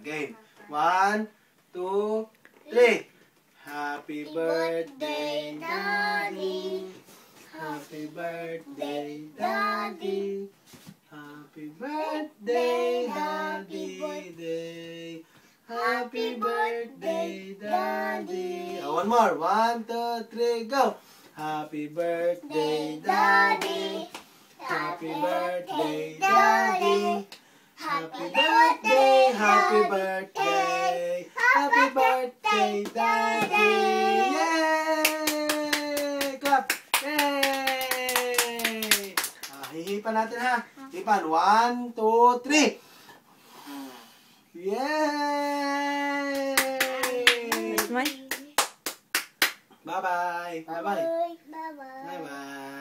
Again. One, two, three. Happy birthday, Daddy. Happy birthday, Daddy. Happy birthday, Happy birthday. Happy birthday, Daddy. Oh, one more. One, two, three, go. Happy birthday, Daddy. Happy birthday, Daddy. Happy birthday, happy birthday, Daddy! Yay! Clap! Yay! Ah, hihipan natin ha. Hipan. One, two, three. Yay! Bye-bye. Bye-bye. Bye-bye. Bye-bye.